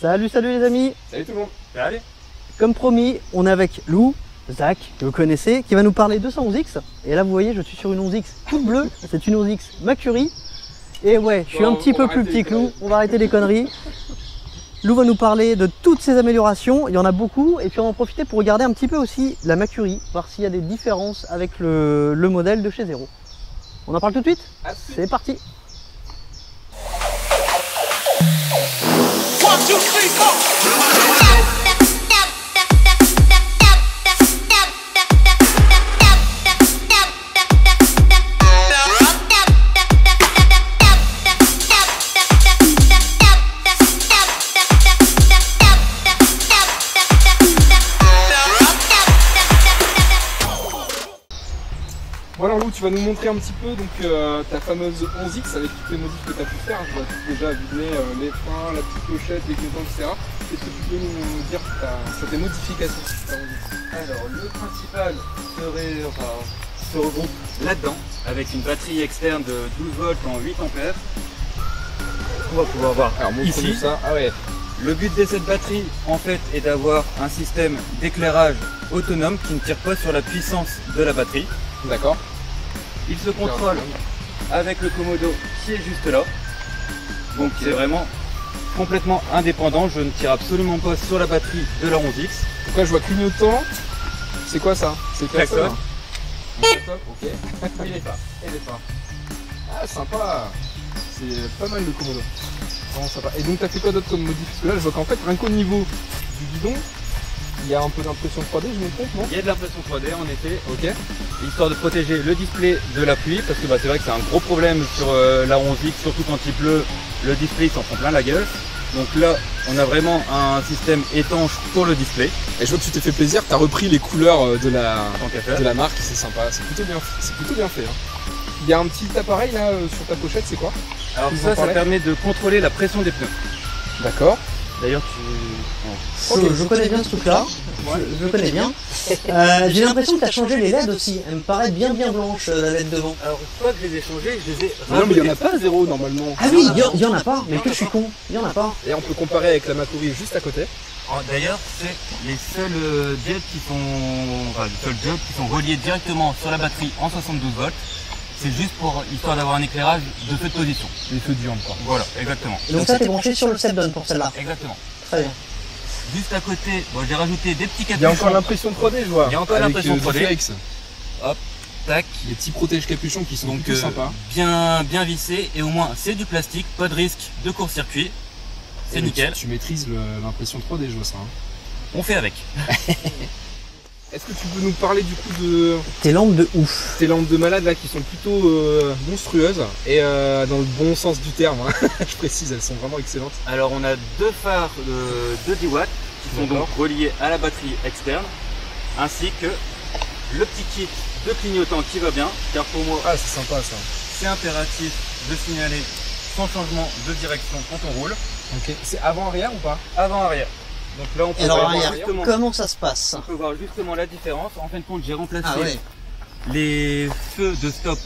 Salut, salut les amis Salut tout le monde Allez Comme promis, on est avec Lou, Zach, que vous connaissez, qui va nous parler de sa 11X. Et là, vous voyez, je suis sur une 11X toute bleue. C'est une 11X Mercury. Et ouais, je suis Bon, un petit peu plus petit que Lou. On va arrêter les conneries. Lou va nous parler de toutes ces améliorations. Il y en a beaucoup. Et puis, on va en profiter pour regarder un petit peu aussi la Mercury, voir s'il y a des différences avec le, le modèle de chez Zero. On en parle tout de suite. C'est parti 어. Montrer un petit peu donc euh, ta fameuse 11X avec toutes les modifs que tu as pu faire. Je vois déjà abîmer euh, les freins, la petite pochette, les clignotants, etc. Qu'est-ce que tu peux nous dire sur, tes modifications sur ta 11X Alors, le principal serait, enfin, se regroupe là-dedans, avec une batterie externe de 12 volts en 8 ampères. On va pouvoir voir Alors montre-nous ici. ça. Ah ouais, Le but de cette batterie, en fait, est d'avoir un système d'éclairage autonome qui ne tire pas sur la puissance de la batterie. d'accord. Il se contrôle avec le Komodo qui est juste là. Donc c'est vraiment complètement indépendant. Je ne tire absolument pas sur la batterie de la 11X. Donc là je vois clignotant. C'est quoi ça? C'est Klaxon. Ok. Il est pas. Freins. Ah sympa C'est pas mal le Komodo. Vraiment sympa. Et donc t'as fait quoi d'autre comme modif? Parce que là je vois qu'en fait rien qu'au niveau du guidon, il y a un peu d'impression 3D, je me trompe, non? Il y a de l'impression 3D en effet, Ok. histoire de protéger le display de la pluie, parce que bah, c'est vrai que c'est un gros problème sur euh, la 11X, surtout quand il pleut, le display il s'en prend plein la gueule. Donc là, on a vraiment un système étanche pour le display, Et je vois que tu t'es fait plaisir, t'as repris les couleurs euh, de la, de marque, c'est sympa, c'est plutôt bien, c'est plutôt bien fait. hein. Il y a un petit appareil là euh, sur ta pochette, c'est quoi? Alors ça, ça permet de contrôler la pression des pneus. D'accord. D'ailleurs, tu... Je, je connais bien ce truc-là. Je, je connais bien. Euh, J'ai l'impression que tu as changé les LED aussi. Elle me paraît bien bien blanche euh, la LED devant. Alors, une fois que je les ai changés, je les ai Non mais il y en a pas zéro normalement. Ah oui, il y, en- en a pas, mais que je suis con. Il y en a pas. Et on peut comparer avec la Macuri juste à côté. Oh, D'ailleurs, c'est les seuls euh, jets qui sont, enfin, les seuls jets qui sont reliés directement sur la batterie en 72 volts. C'est juste pour histoire d'avoir un éclairage de feu de position. Les feux diurnes quoi. Voilà, exactement. Et donc ça, t'es branché sur le Sebdon pour celle-là. Exactement. Très bien. Juste à côté, bon, j'ai rajouté des petits Il y a capuchons. encore l'impression 3D je vois. Il y a encore l'impression euh, 3D. du flex. Tac. Les petits protèges capuchons qui sont Donc euh, sympas. bien, bien vissé et au moins c'est du plastique, pas de risque de court-circuit. C'est nickel. Tu, tu maîtrises l'impression 3D je vois ça. hein. On fait avec. Est-ce que tu peux nous parler du coup de Tes lampes de ouf. tes lampes de malade là qui sont plutôt euh, monstrueuses et euh, dans le bon sens du terme. hein. je précise, elles sont vraiment excellentes. Alors on a deux phares de, de 10 watts qui sont donc reliés à la batterie externe ainsi que le petit kit de clignotant qui va bien car pour moi Ah c'est sympa ça. c'est impératif de signaler son changement de direction quand on roule Ok. C'est avant arrière ou pas? Avant arrière. Donc là on peut, alors, voir, arrière, justement, comment ça se passe on peut voir justement la différence. En fin de compte j'ai remplacé Ah ouais. les feux de stop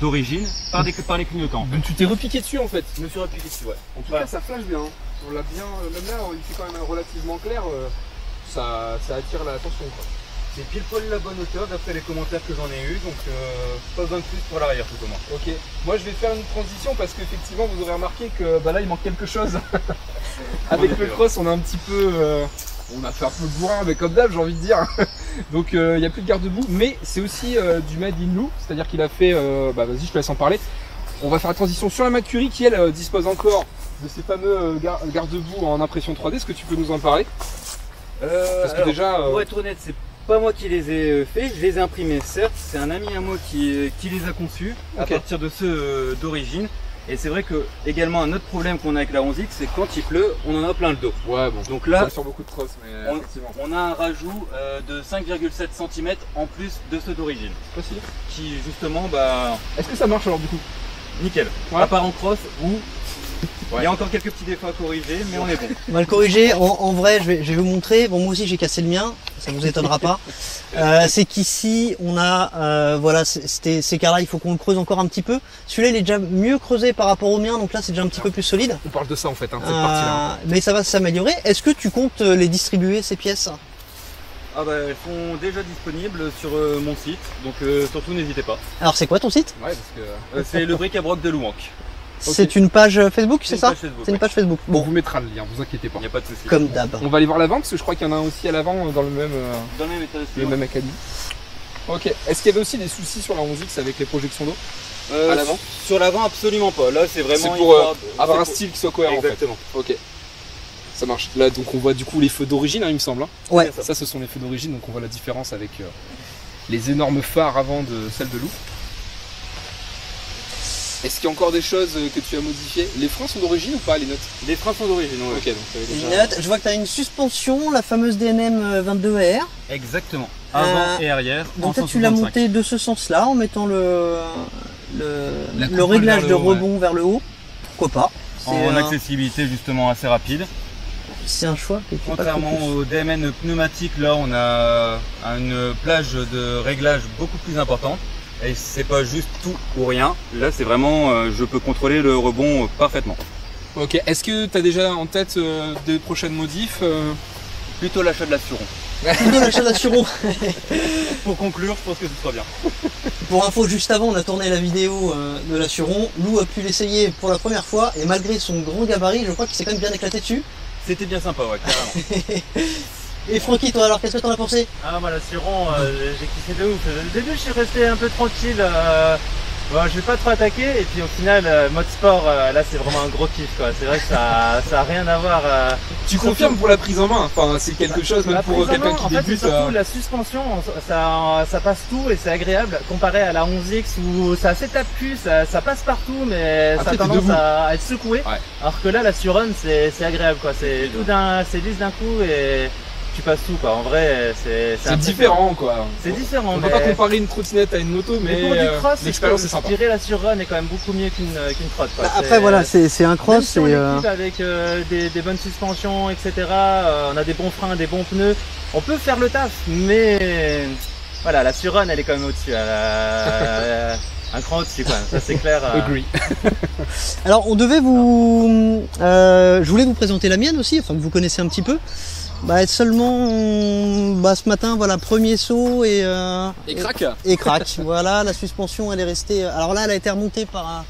d'origine par, des, par les clignotants. en fait. Donc tu t'es repiqué dessus en fait. Je me suis appliqué dessus, ouais. En tout Voilà. cas ça flash bien. hein. On l'a bien, euh, même là il fait quand même relativement clair. euh, ça, ça attire l'attention quoi. C'est pile poil la bonne hauteur d'après les commentaires que j'en ai eu, donc euh, pas besoin de plus pour l'arrière tout au moins. Ok. Moi je vais faire une transition parce qu'effectivement vous aurez remarqué que bah là il manque quelque chose. Avec le cross on a un petit peu. euh, on a fait un peu le bourrin mais comme d'hab j'ai envie de dire. Donc il n'y a plus de garde-boue, mais c'est aussi euh, du Made in Lou, c'est-à-dire qu'il a fait. euh, bah vas-y je te laisse en parler. On va faire la transition sur la Mercury qui elle euh, dispose encore de ces fameux euh, gar- garde-boue en impression 3D. Est-ce que tu peux nous en parler? Euh, Parce que alors, déjà. euh, Pour être honnête, c'est pas moi qui les ai euh, faits, je les ai imprimés certes, c'est un ami à moi qui, euh, qui les a conçus à partir de ceux euh, d'origine. Et c'est vrai que également un autre problème qu'on a avec la 11X, c'est que quand il pleut, on en a plein le dos. Ouais bon. Donc Là, sur beaucoup de crosses, mais on, effectivement. on a un rajout euh, de 5,7 cm en plus de ceux d'origine. Possible. Qui justement, bah, Est-ce que ça marche alors du coup? nickel. Ouais. À part en cross où Il y a encore quelques petits défauts à corriger, mais on est bon. On va le corriger. En, en vrai, je vais, je vais vous montrer. Bon, moi aussi, j'ai cassé le mien. Ça vous étonnera pas. Euh, c'est qu'ici, on a, euh, voilà, c'était- ces cas-là, il faut qu'on le creuse encore un petit peu. Celui-là, il est déjà mieux creusé par rapport au mien, donc là, c'est déjà un petit peu plus solide. On parle de ça en fait, hein, cette partie-là. Euh, mais ça va s'améliorer. Est-ce que tu comptes les distribuer ces pièces? Ah bah elles sont déjà disponibles sur euh, mon site, donc euh, surtout n'hésitez pas. Alors, c'est quoi ton site? Ouais, parce que. Euh, c'est le bric-à-broc de Louanc. C'est une page euh, Facebook, c'est ça C'est une page Facebook. On Bon, vous mettra le lien, vous inquiétez pas. Il n'y a pas de souci. comme d'hab. On va aller voir l'avant parce que je crois qu'il y en a un aussi à l'avant euh, dans le même, euh, Dans le même état le même académie. Ok. Est-ce qu'il y avait aussi des soucis sur la 11X avec les projections d'eau Euh, À l'avant Sur l'avant, absolument pas. Là, c'est vraiment. C'est pour, Avoir un style qui soit cohérent Exactement. en fait. Ok. Ça marche. Là, donc on voit du coup les feux d'origine, hein, il me semble. hein. Ouais. Ça. Ce sont les feux d'origine, donc on voit la différence avec euh, les énormes phares avant de celles de loup. Est-ce qu'il y a encore des choses euh, que tu as modifiées? Les freins sont d'origine ou pas les notes? Les freins sont d'origine, ouais. Ok, donc ça avait déjà- Une note, je vois que tu as une suspension, la fameuse DNM 22R. Exactement. Avant Euh, et arrière. en Donc toi, tu l'as 165. monté de ce sens-là, en mettant le, réglage de le haut, rebond vers le haut. Pourquoi pas? En un, accessibilité justement assez rapide. c'est un choix qui est pas Contrairement au DMN pneumatique, là on a une plage de réglage beaucoup plus importante. Et c'est pas juste tout ou rien. Là c'est vraiment, euh, je peux contrôler le rebond euh, parfaitement. Ok, est-ce que tu as déjà en tête euh, des prochaines modifs euh Plutôt l'achat de l'assurance. Plutôt l'achat d'assurance. Pour conclure, je pense que ce sera bien. Pour info, juste avant, on a tourné la vidéo euh, de l'assurant. Lou a pu l'essayer pour la première fois et malgré son grand gabarit, je crois qu'il s'est quand même bien éclaté dessus. C'était bien sympa, ouais, carrément. Et Francky, toi alors, qu'est-ce que t'en as pensé? Ah moi l'assurant, euh, j'ai kiffé de ouf. Au début je suis resté un peu tranquille, euh, bon, je vais pas trop attaquer et puis au final euh, mode sport euh, là c'est vraiment un gros kiff quoi. C'est vrai que ça, ça a rien à voir. euh, Tu confirmes pour la prise en main? Enfin, c'est quelque chose même pour quelqu'un qui en fait, débute. c'est surtout euh, la suspension, ça, ça passe tout et c'est agréable comparé à la 11X où ça assez tape cul, ça, ça passe partout mais Après, ça a tendance à, à être secoué. Ouais. Alors que là la Surrun c'est c'est agréable quoi, c'est tout d'un, c'est lisse d'un coup et tu passes tout quoi. En vrai c'est différent quoi. C'est différent. On peut mais- pas comparer une trottinette à une moto, mais, Mais pour du euh, cross, l'expérience est sympa. dirais la surrun est quand même beaucoup mieux qu'une euh, qu'une trotte. quoi. Bah, Après voilà, c'est c'est un même cross. si on euh, avec euh, des, des bonnes suspensions, etc. euh, on a des bons freins, des bons pneus. On peut faire le taf, mais voilà, la surrun elle est quand même au-dessus. Un cran au-dessus quoi. Ça c'est clair. euh. Agree. Alors on devait vous... euh, je voulais vous présenter la mienne aussi, enfin que vous connaissez un petit peu. Bah seulement bah, ce matin, voilà, premier saut et... euh, Et crack et crack. voilà, la suspension elle est restée... Alors là elle a été remontée par,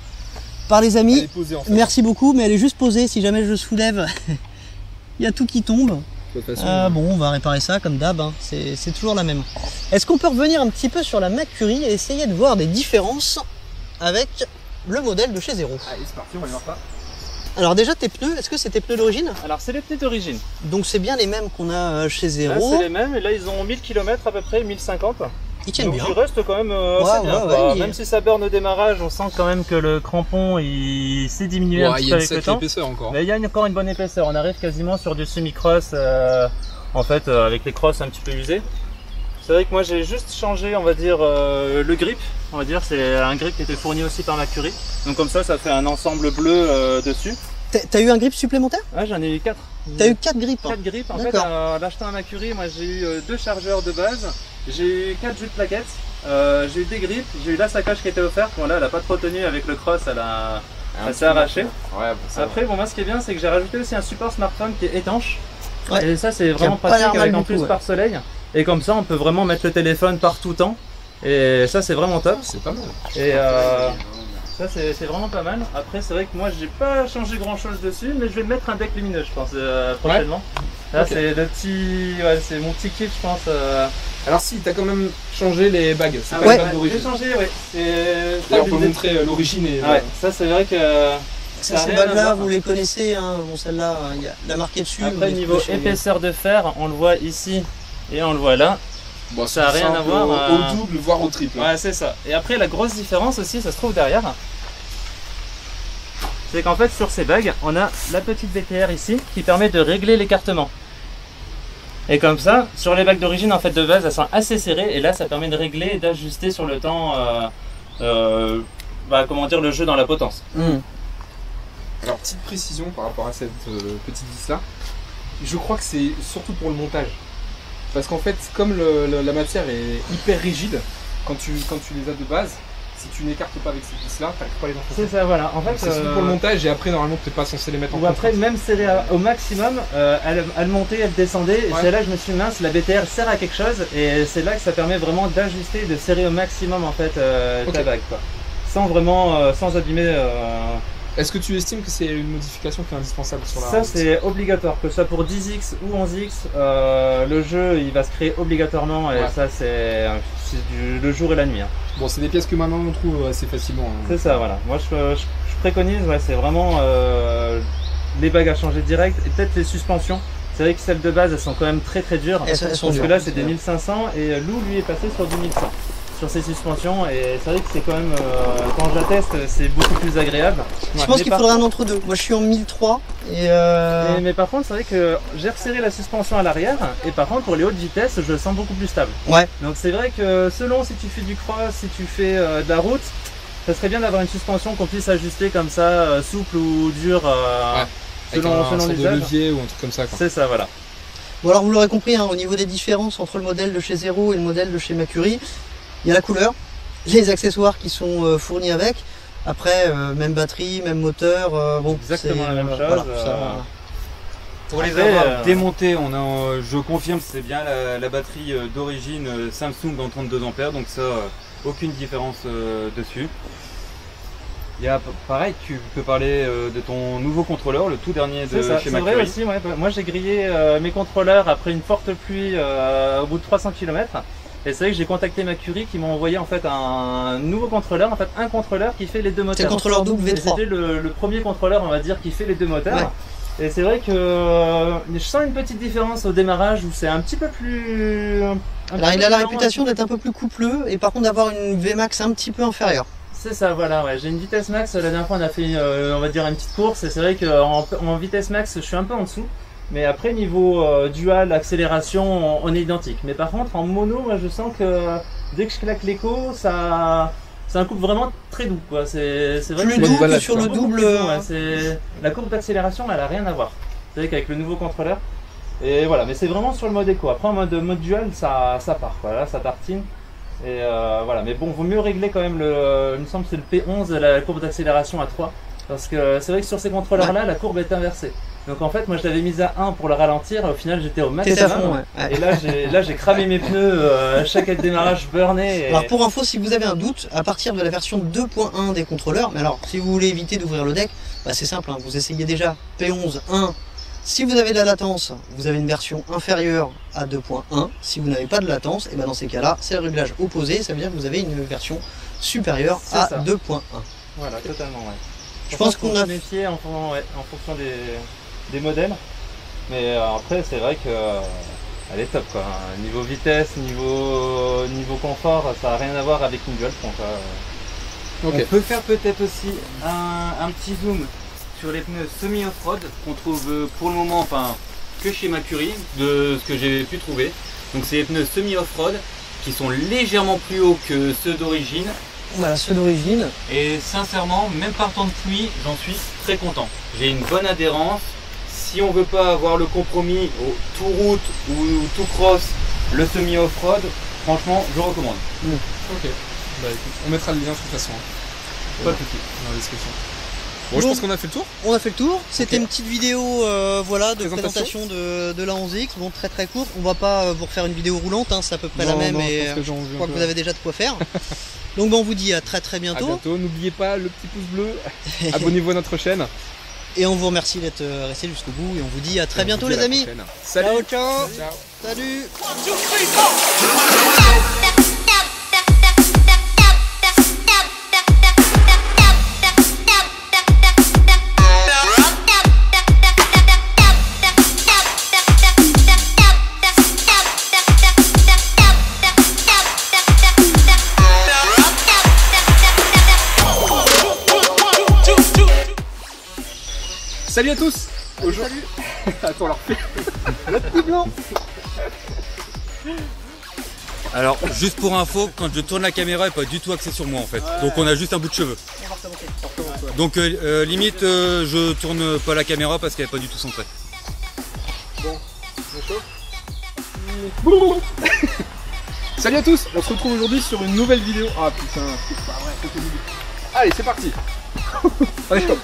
par les Elle amis. est posée en fait. Merci beaucoup, mais elle est juste posée. Si jamais je soulève, il y a tout qui tombe. De toute façon, Euh, bon, on va réparer ça comme d'hab. hein. C'est c'est toujours la même. Est-ce qu'on peut revenir un petit peu sur la Mercury et essayer de voir des différences avec le modèle de chez Zero? Allez, c'est parti, on va y voir ça. Alors déjà tes pneus, est-ce que c'est tes pneus d'origine Alors c'est les pneus d'origine. Donc c'est bien les mêmes qu'on a euh, chez Là Zero. c'est les mêmes et là ils ont 1000 km à peu près, 1050. Ils tiennent Donc bien. il reste quand même euh, Ouais, assez bien. ouais, il- Même si ça burn au démarrage, on sent quand même que le crampon il s'est diminué un Ouais, petit il y peu a une avec le épaisseur encore. Mais il y a une- encore une bonne épaisseur. On arrive quasiment sur du semi-cross, euh, en fait, euh, avec les crosses un petit peu usées. C'est vrai que moi j'ai juste changé, on va dire, euh, le grip. On va dire, c'est un grip qui était fourni aussi par Mercury. Donc comme ça, ça fait un ensemble bleu euh, dessus. T'as- eu un grip supplémentaire? Ah, j'en ai eu quatre. T'as eu 4 grips. hein. Quatre grips. En fait, en achetant un Mercury, moi j'ai eu euh, deux chargeurs de base. J'ai eu quatre jus de plaquettes. Euh, j'ai eu des grips. J'ai eu la sacoche qui était offerte. Bon là, elle a pas trop tenu avec le cross. Elle a, elle s'est arrachée. Ouais, bon, Après, bon, moi, ce qui est bien, c'est que j'ai rajouté aussi un support smartphone qui est étanche. Ouais. Et ça, c'est vraiment pratique mal avec en plus ouais. par soleil. Et comme ça, on peut vraiment mettre le téléphone partout temps. Et ça, c'est vraiment top. C'est pas mal. Et euh, ça, c'est vraiment pas mal. Après, c'est vrai que moi, j'ai pas changé grand chose dessus, mais je vais mettre un deck lumineux, je pense, euh, prochainement. Là, c'est le petit, ouais, c'est mon petit kiff, je pense. euh. Alors si, t'as quand même changé les bagues. C'est pas Ouais. les bagues d'origine. J'ai changé, ouais. C'est- D'ailleurs, on peut montrer l'origine et... Ouais, ça, c'est vrai que. Ça, ces bagues-là, vous les connaissez. Hein. Bon, celle-là, il y a la marquée dessus. Après, niveau épaisseur de fer, on le voit ici et on le voit là. Bon, Ça a c'est rien à voir, Au, euh, au double, voire au triple. hein. Ouais, c'est ça. Et après, la grosse différence aussi, ça se trouve derrière. C'est qu'en fait, sur ces bagues, on a la petite BTR ici qui permet de régler l'écartement. Et comme ça, sur les bagues d'origine, en fait, de base, elles sont assez serrées. Et là, ça permet de régler et d'ajuster sur le temps, euh, euh, bah, comment dire, le jeu dans la potence. Hmm. Alors, petite précision par rapport à cette euh, petite vis là. Je crois que c'est surtout pour le montage. Parce qu'en fait, comme le- le- la matière est hyper rigide, quand tu, quand tu les as de base, si tu n'écartes pas avec cette vis là, t'arrives pas à les enfoncer. C'est ça, voilà. En fait, C'est euh, pour le montage et après, normalement, t'es pas censé les mettre en Ou après, même serré au maximum, euh, elle, elle montait, elle descendait. Et c'est là que je me suis dit, mince, la BTR sert à quelque chose. Et c'est là que ça permet vraiment d'ajuster, de serrer au maximum en fait euh, ta bague. Quoi. Sans vraiment, euh, sans abîmer. Euh, Est-ce que tu estimes que c'est une modification qui est indispensable sur la Ça, c'est obligatoire. Que ce soit pour 10x ou 11x, euh, le jeu il va se créer obligatoirement. Et Ouais. ça, c'est c'est du- le jour et la nuit. hein. Bon, c'est des pièces que maintenant on trouve assez facilement. hein. C'est ça, voilà. Moi, je, je- je préconise, ouais, c'est vraiment euh, les bagues à changer direct et peut-être les suspensions. C'est vrai que celles de base, elles sont quand même très très dures. Parce que là, c'est des 1500 et Lou, lui, est passé sur du 1100 sur ses suspensions. Et c'est vrai que c'est quand même, euh, quand je la teste, c'est beaucoup plus agréable. Je Ouais. pense qu'il par- faudrait un entre-deux. Moi, je suis en 1003 et euh, Mais, mais par contre, c'est vrai que j'ai resserré la suspension à l'arrière et par contre, pour les hautes vitesses, je le sens beaucoup plus stable. Ouais. Donc c'est vrai que selon si tu fais du cross, si tu fais euh, de la route, ça serait bien d'avoir une suspension qu'on puisse ajuster comme ça, euh, souple ou dure, euh, Ouais. Avec selon, un selon sort de levier ou un truc comme ça. C'est ça, voilà. Bon alors vous l'aurez compris, hein, au niveau des différences entre le modèle de chez Zero et le modèle de chez Mercury, il y a la couleur, les accessoires qui sont euh, fournis avec. Après, euh, même batterie, même moteur, euh, bon, Exactement la même chose, voilà, euh, ça- Pour les avoir démontés, on a, je confirme, c'est bien la, la batterie d'origine Samsung dans 32 ampères, donc ça, aucune différence euh, dessus. Il y a pareil, tu peux parler euh, de ton nouveau contrôleur, le tout dernier de ça, chez c'est vrai Mercury. aussi. ouais. Bah, Moi j'ai grillé euh, mes contrôleurs après une forte pluie euh, au bout de 300 km. Et c'est vrai que j'ai contacté Mercury qui m'ont envoyé en fait un nouveau contrôleur, en fait un contrôleur qui fait les deux moteurs. C'est le contrôleur double Et V3. C'était le, le premier contrôleur, on va dire, qui fait les deux moteurs. Et c'est vrai que euh, je sens une petite différence au démarrage où c'est un petit peu plus. Alors il a la réputation d'être un peu plus coupleux et par contre d'avoir une VMAX un petit peu inférieure. C'est ça, voilà, ouais. J'ai une vitesse max. La dernière fois, on a fait, euh, on va dire, une petite course. Et c'est vrai qu'en en vitesse max, je suis un peu en dessous. Mais après, niveau euh, dual, accélération, on, on est identique. Mais par contre, en mono, moi, je sens que dès que je claque l'écho, ça. C'est un couple vraiment très doux, quoi. C'est vrai Plus que balade, sur le double. doux, euh, ouais. La courbe d'accélération, elle a rien à voir. C'est vrai qu'avec le nouveau contrôleur. Et voilà, mais c'est vraiment sur le mode écho. Après, en mode, mode dual, ça, ça part, quoi. Là, ça tartine. Et euh, voilà, mais bon, vaut mieux régler quand même le. Il me semble que c'est le P11, la courbe d'accélération à 3. Parce que c'est vrai que sur ces contrôleurs-là, la courbe est inversée. Donc en fait, moi je l'avais mise à 1 pour le ralentir, au final j'étais au maximum. à fond, ouais. Et là j'ai là j'ai cramé mes pneus euh, à chaque démarrage burné. Et... Alors pour info, si vous avez un doute, à partir de la version 2.1 des contrôleurs, mais alors si vous voulez éviter d'ouvrir le deck, bah, c'est simple, hein, vous essayez déjà P11 1. Si vous avez de la latence, vous avez une version inférieure à 2.1. Si vous n'avez pas de latence, et ben dans ces cas-là, c'est le réglage opposé, ça veut dire que vous avez une version supérieure C'est à ça. 2.1. Voilà, totalement, ouais. Je pense qu'on a ouais, en fonction des, des modèles. Mais euh, après, c'est vrai que euh, elle est top quoi. Niveau vitesse, niveau, niveau confort, ça n'a rien à voir avec une dual front. quoi. Ok. On peut faire peut-être aussi un, un petit zoom sur les pneus semi-off-road qu'on trouve euh, pour le moment, enfin, que chez Mercury, de ce que j'ai pu trouver. Donc c'est les pneus semi-off-road qui sont légèrement plus hauts que ceux d'origine. Voilà, ceux d'origine. Et sincèrement, même par temps de pluie, j'en suis très content. J'ai une bonne adhérence. Si on veut pas avoir le compromis au tout route ou tout cross, le semi-off-road, franchement, je recommande. Ok. Bah écoute, on mettra le lien de toute façon hein, Pas de soucis. dans la description. Bon, je pense qu'on a fait le tour. On a fait le tour. C'était une petite vidéo euh, voilà, de Présentation. présentation de, de la 11X. Bon, très très courte. On va pas euh, vous refaire une vidéo roulante, hein, c'est à peu près la même non, je et pense que j'en veux je un crois que vous avez déjà de quoi faire. Donc bon, on vous dit à très très À bientôt. bientôt. N'oubliez pas le petit pouce bleu. Abonnez-vous à notre chaîne. Et on vous remercie d'être euh, restés jusqu'au bout et on vous dit à très bientôt les amis. prochaine. Salut. Ciao ciao. Ciao. Salut. Salut à tous. Aujourd'hui. Attends, on leur fait. Alors, juste pour info, quand je tourne la caméra, elle n'est pas du tout axée sur moi en fait. Donc on a juste un bout de cheveux. On. Donc euh, euh, limite, euh, je tourne pas la caméra parce qu'elle est pas du tout centrée. Salut à tous, on se retrouve aujourd'hui sur une nouvelle vidéo. Ah putain, c'est pas vrai, c'est. Allez, c'est parti. Allez, hop.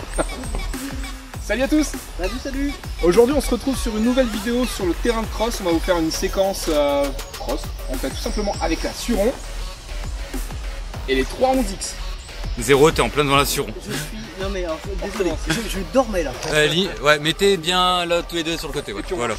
Salut à tous. Salut, salut Aujourd'hui, on se retrouve sur une nouvelle vidéo sur le terrain de cross. On va vous faire une séquence euh, cross, en fait, tout simplement avec la Suron et les 311X. Zéro, t'es en plein devant la suron. Je suis... Non mais alors, désolé, je, je dormais là. ouais, mettez bien là tous les deux sur le côté. On- Voilà.